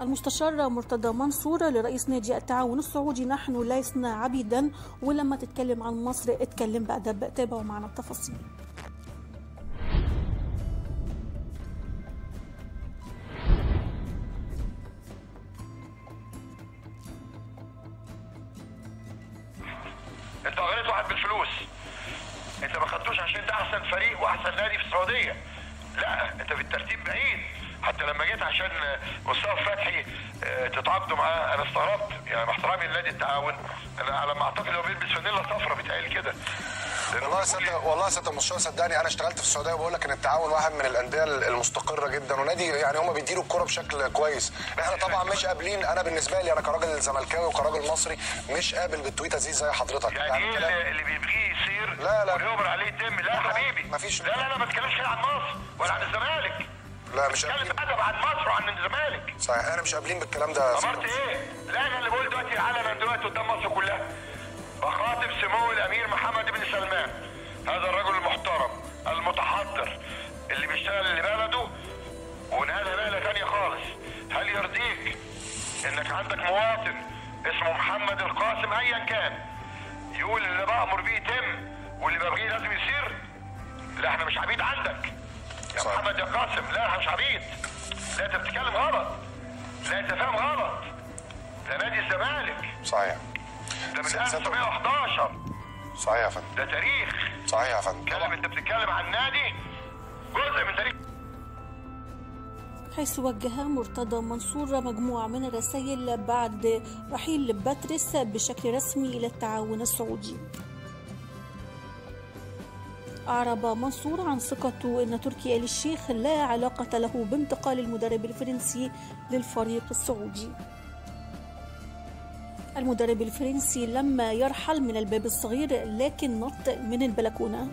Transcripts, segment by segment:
المستشار مرتضى منصور لرئيس نادي التعاون السعودي نحن لسنا عبيدا ولما تتكلم عن مصر اتكلم بأدب تابعوا معنا التفاصيل. انت غيرت واحد بالفلوس. انت ما خدتوش عشان ده احسن فريق واحسن نادي في السعودية. لا انت في الترتيب بعيد. حتى لما جيت عشان مصطفى فتحي آه، تتعاقدوا معاه أنا استغربت. يعني مع احترامي لنادي التعاون. أنا على ما أعتقد هو بيلبس فانيلا صفرا بيتهيألي كده. والله بيقول سيادة والله سيادة المستشار صدقني أنا اشتغلت في السعودية وبقول لك إن التعاون واحد من الأندية المستقرة جدا. ونادي يعني هم بيديروا الكوره بشكل كويس. إحنا طبعا مش قابلين أنا بالنسبة لي أنا كراجل زملكاوي وكراجل مصري مش قابل بالتويتة دي زي حضرتك. يعني إيه كده اللي, بيبغيه يصير لا، لا. ويؤمر عليه يتم لا يا حبيبي. مفيش- لا لا لا ما تتكلمش كده عن مصر ولا عن الزمالك. لا مش قابلين. بأدب عن مصر وعن الزمالك. صحيح أنا مش قابلين بالكلام ده امرت. إيه؟ لا أنا اللي بقول دلوقتي علنا دلوقتي قدام مصر كلها. بخاطب سمو الأمير محمد بن سلمان هذا الرجل المحترم المتحضر اللي بيشتغل لبلده ونقلها نقله تانية خالص. هل يرضيك إنك عندك مواطن اسمه محمد القاسم؟ ايا كان. يقول اللي بأمر بيه يتم واللي ببغيه لازم يصير. لا إحنا مش عبيد عندك. يا صح. محمد يا قاسم لا عبيد لا انت بتتكلم غلط. لا انت فاهم غلط. ده نادي الزمالك. صحيح. ده من سيادة- 1911 صحيح يا فندم. ده تاريخ. صحيح يا فندم. كلام انت بتتكلم عن نادي جزء من تاريخ. حيث وجه مرتضى منصور مجموعة من الرسائل بعد رحيل باتريس بشكل رسمي إلى التعاون السعودي. أعرب منصور عن ثقته أن تركي آل الشيخ لا علاقة له بانتقال المدرب الفرنسي للفريق السعودي. المدرب الفرنسي لما يرحل من الباب الصغير لكن نط من البلكونة.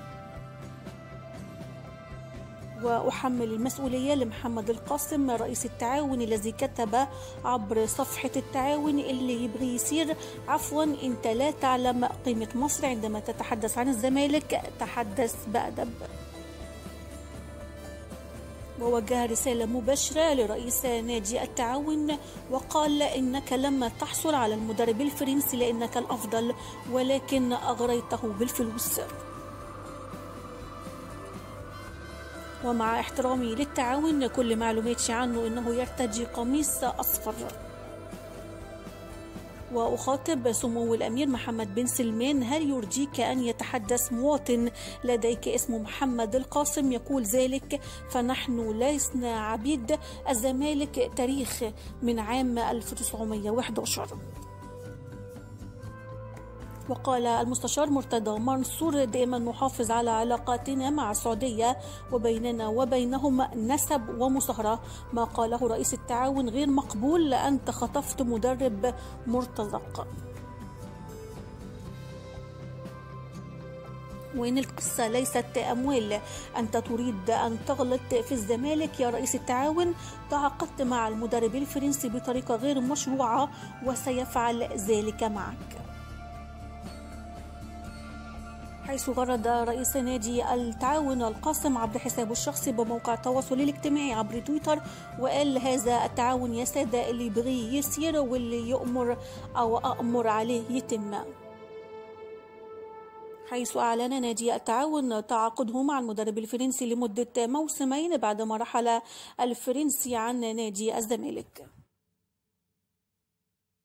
وأحمل المسؤولية لمحمد القاسم رئيس التعاون الذي كتب عبر صفحة التعاون اللي يبغي يصير. عفوا أنت لا تعلم قيمة مصر عندما تتحدث عن الزمالك. تحدث بأدب ووجه رسالة مباشرة لرئيس نادي التعاون وقال إنك لما تحصل على المدرب الفرنسي لأنك الأفضل ولكن أغريته بالفلوس. ومع احترامي للتعاون كل معلوماتي عنه إنه يرتدي قميص أصفر. وأخاطب سمو الأمير محمد بن سلمان هل يرجيك أن يتحدث مواطن لديك اسمه محمد القاسم؟ يقول ذلك فنحن لسنا عبيد الزمالك تاريخ من عام 1911 وقال المستشار مرتضى منصور دائما نحافظ على علاقاتنا مع السعودية وبيننا وبينهم نسب ومصاهرة ما قاله رئيس التعاون غير مقبول أنت خطفت مدرب مرتزق وإن القصة ليست أموال أنت تريد أن تغلط في الزمالك يا رئيس التعاون. تعاقدت مع المدرب الفرنسي بطريقة غير مشروعة وسيفعل ذلك معك. حيث غرد رئيس نادي التعاون القاسم عبر حسابه الشخصي بموقع التواصل الاجتماعي عبر تويتر وقال هذا التعاون يا سادة اللي يبغي يصير واللي يؤمر أو أأمر عليه يتم. حيث أعلن نادي التعاون تعاقده مع المدرب الفرنسي لمدة موسمين بعدما رحل الفرنسي عن نادي الزمالك.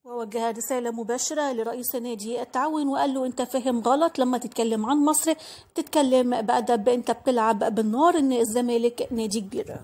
ووجه رسالة مباشرة لرئيس نادي التعاون وقال له أنت فاهم غلط لما تتكلم عن مصر تتكلم بأدب أنت بتلعب بالنار إن الزمالك نادي كبير.